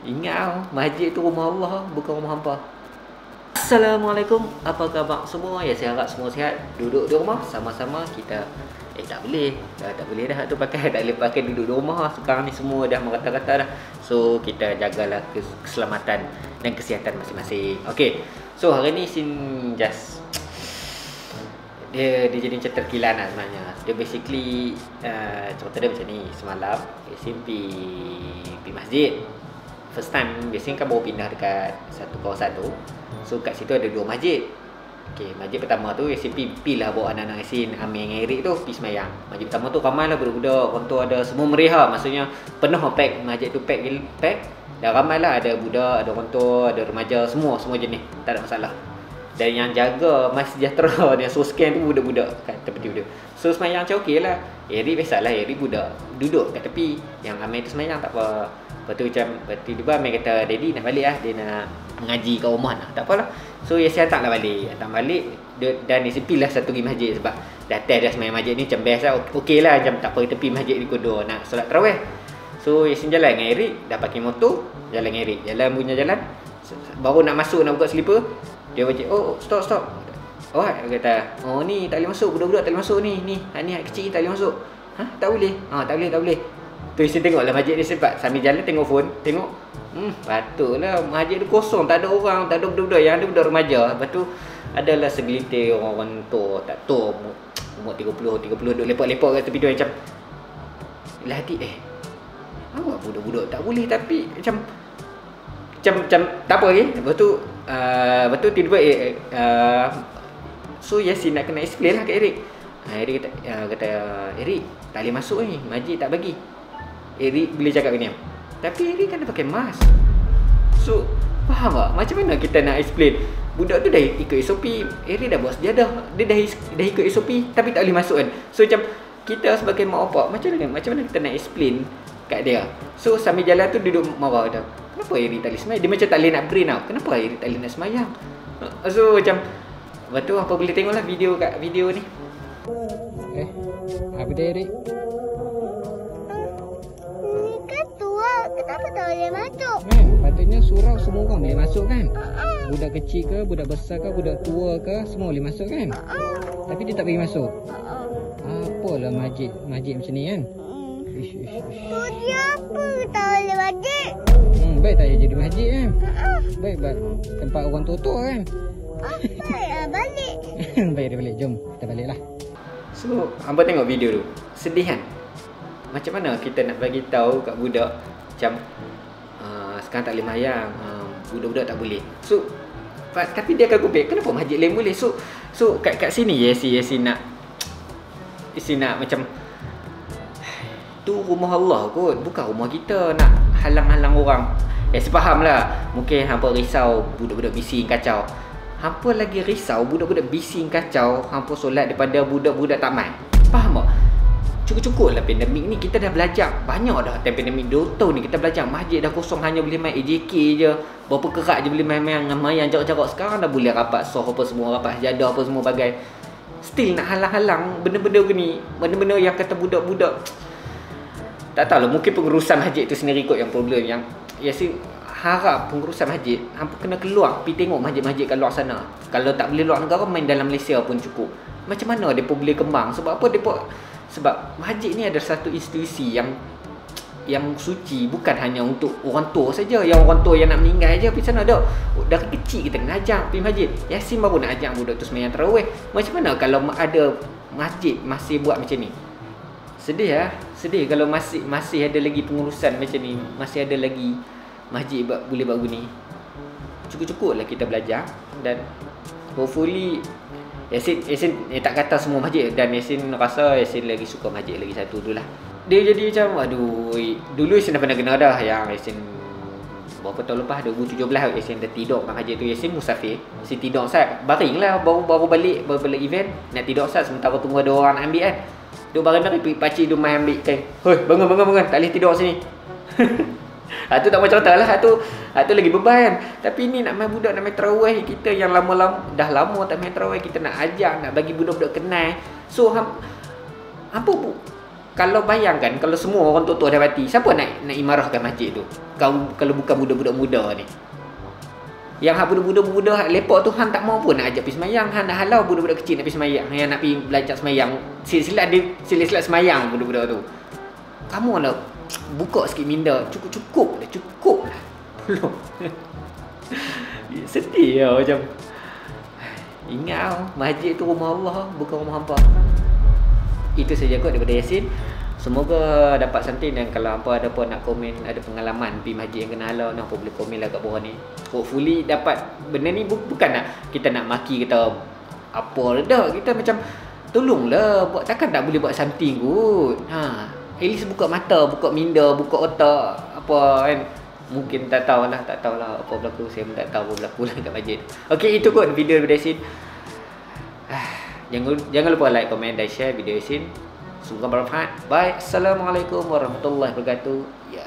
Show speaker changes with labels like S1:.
S1: Ingat tau, masjid tu rumah Allah, bukan rumah hampa. Assalamualaikum. Apa khabar semua? Ya saya harap semua sihat. Duduk di rumah sama-sama kita Eh tak boleh. Dah, tak boleh dah tu pakai tak boleh pakai duduk di rumah. Sekarang ni semua dah merata-rata dah. So kita jagalah keselamatan dan kesihatan masing-masing. Okey. So hari ni sin just dia dia jadi macam terkilan lah sebenarnya. Dia basically uh, cerita dia macam ni. Semalam SMP pergi masjid first time biasanya kan baru pindah dekat satu kawasan tu. So kat situ ada dua masjid. Okay, masjid pertama tu SMP pi lah bawa anak-anak Yasin Amir dengan Eric tu pergi semayang. Masjid pertama tu ramai lah budak-budak. Orang tu ada semua meriah Maksudnya penuh pack Masjid tu pack pack. Dan ramai lah ada budak, ada orang tua, ada remaja Semua, semua jenis. Tak ada masalah. Dan yang jaga Mas Sejahtera Yang so scan tu budak-budak kat tepi dia So semayang macam okey lah Eric biasalah Eric budak Duduk kat tepi. Yang Amir tu semayang tak apa. Lepas tu macam Tiba-tiba Amir kata Daddy nak balik lah Dia nak mengaji kat rumah lah. Tak apalah. So Yasin hantar lah balik. Hantar balik Dan Yasin pilih lah satu pergi masjid Sebab dah test dah semayang masjid ni Macam best lah. Okey lah Macam tak apa tepi masjid di Kodo Nak solat terawih So Yasin jalan dengan Eric Dah pakai motor Jalan dengan Eric. Jalan punya jalan Baru nak masuk Nak buka slipper Dia macam Oh stop stop Oh dia kata Oh ni tak boleh masuk. Budak-budak tak boleh masuk ni. Ni ni kecil tak boleh masuk. Ha tak boleh? Ha tak boleh tak boleh. Tu isi tengok lah masjid ni sebab sambil jalan tengok phone, tengok hmm patutlah masjid tu kosong, tak ada orang, tak ada budak-budak. Yang ada budak remaja. Lepas tu adalah segelintir orang-orang tu, tak tu umur 30, 30 duduk lepak-lepak kat tepi tu macam lah hati eh awak budak-budak tak boleh tapi macam macam macam tak apa lagi. Lepas tu uh, lepas tu tiba-tiba eh, uh, so Yasin nak kena explain lah kat Eric. Uh, Eric kata, uh, kata Eric tak boleh masuk ni, masjid tak bagi. Eric boleh cakap gini Tapi Eric kan dah pakai mask. So Faham tak? Macam mana kita nak explain? Budak tu dah ikut SOP Eric dah buat sejadah Dia dah, dah ikut SOP Tapi tak boleh masuk kan? So macam Kita sebagai mak opak Macam mana macam mana kita nak explain Kat dia? So sambil jalan tu duduk marah dah Kenapa Eric tak boleh semayang? Dia macam tak boleh nak brain tau. Kenapa Eric tak boleh nak semayang? So macam Lepas tu apa boleh tengok lah video kat video ni Eh Apa dia Eric
S2: Kenapa tak boleh masuk?
S1: Kan, patutnya surau semua orang boleh masuk kan? Uh-uh. Budak kecil ke, budak besar ke, budak tua ke, semua boleh masuk kan? Uh-uh. Tapi dia tak bagi masuk? Uh-uh. Apalah masjid, masjid macam ni kan?
S2: Uh-uh. Ish, ish, ish. Tu dia apa tak boleh masjid?
S1: Baik tak jadi masjid kan? Uh-uh. Baik, baik. Tempat orang tua-tua kan?
S2: Ya, balik.
S1: baik, dia balik. Jom, kita balik lah. So, hampa tengok video tu. Sedih kan? Macam mana kita nak bagi tahu kat budak macam uh, sekarang tak boleh mayang uh, budak-budak tak boleh so tapi dia akan kubik kenapa masjid lain boleh so so kat kat sini ya si ya si nak si nak macam tu rumah Allah kot bukan rumah kita nak halang-halang orang eh sepaham lah mungkin hampa risau budak-budak bising kacau. Hampa lagi risau budak-budak bising kacau hampa solat daripada budak-budak taman faham tak? Cukup-cukup lah pandemik ni. Kita dah belajar banyak dah time pandemik. 2 tahun ni kita belajar masjid dah kosong hanya boleh main AJK je. Berapa kerak je boleh main-main dengan mayang jarak-jarak. Sekarang dah boleh rapat soh apa semua rapat jadah apa semua bagai. Still nak halang-halang benda-benda gini. Benda-benda yang kata budak-budak tak tahu lah. Mungkin pengurusan masjid tu sendiri kot yang problem. Yang ya si harap pengurusan masjid hampa kena keluar pergi tengok masjid-masjid kat luar sana. Kalau tak boleh luar negara main dalam Malaysia pun cukup. Macam mana pun boleh kembang? Sebab apa pun sebab masjid ni adalah satu institusi yang yang suci bukan hanya untuk orang tua saja. Yang orang tua yang nak meninggal aja pergi sana dak dari kecil kita kena ajar pergi masjid. Yasin baru nak ajar budak tu sembahyang tarawih macam mana kalau ada masjid masih buat macam ni sedih ah sedih kalau masih masih ada lagi pengurusan macam ni masih ada lagi masjid buat boleh buat gini cukup-cukup lah kita belajar dan hopefully Yasin, Yasin eh, tak kata semua masjid dan Yasin rasa Yasin lagi suka masjid lagi satu tu lah. Dia jadi macam aduh dulu Yasin dah pernah kena dah yang Yasin berapa tahun lepas 2017 Yasin dah tidur kat masjid tu Yasin musafir. Yasin tidur sat baring lah baru baru balik baru balik event nak tidur sat sementara tunggu ada orang nak ambil kan. Duk bareng dari pakcik duk main ambil kain. Hoi bangun bangun bangun tak boleh tidur sini. Ha tu tak macam cerita lah. Ha tu, ha tu lagi beban kan. Tapi ni nak main budak nak main terawih kita yang lama-lama dah lama tak main terawih kita nak ajak nak bagi budak-budak kenal. So ham, apa bu? kalau bayangkan kalau semua orang tua dah mati, siapa nak nak imarahkan masjid tu? Kau kalau bukan budak-budak muda ni. Yang hak budak-budak lepak tu hang tak mau pun nak ajak pergi semayang, hang nak halau budak-budak kecil nak pergi semayang, yang nak pergi belajar semayang. Sila-sila dia sila-sila semayang budak-budak tu. Kamu nak buka sikit minda, cukup-cukup dah, cukup lah. Belum. Sedih lah macam Ingat tau, masjid tu rumah Allah bukan rumah hampa. Itu saja kot daripada Yasin. Semoga dapat something dan kalau hampa ada pun nak komen ada pengalaman pergi masjid yang kena halau hampa boleh komen lah kat bawah ni. Hopefully dapat benda ni bu- bukan nak kita nak maki kita apa dah kita macam tolonglah buat takkan tak boleh buat something kot. Ha, at least buka mata, buka minda, buka otak apa kan. Mungkin tak tahulah, tak tahulah apa berlaku. Saya pun tak tahu apa berlaku lah kat masjid. Okey, itu kot video daripada Yasin. Jangan jangan lupa like, komen dan share video Yasin. Semoga bermanfaat. Bye. Assalamualaikum warahmatullahi wabarakatuh. Ya.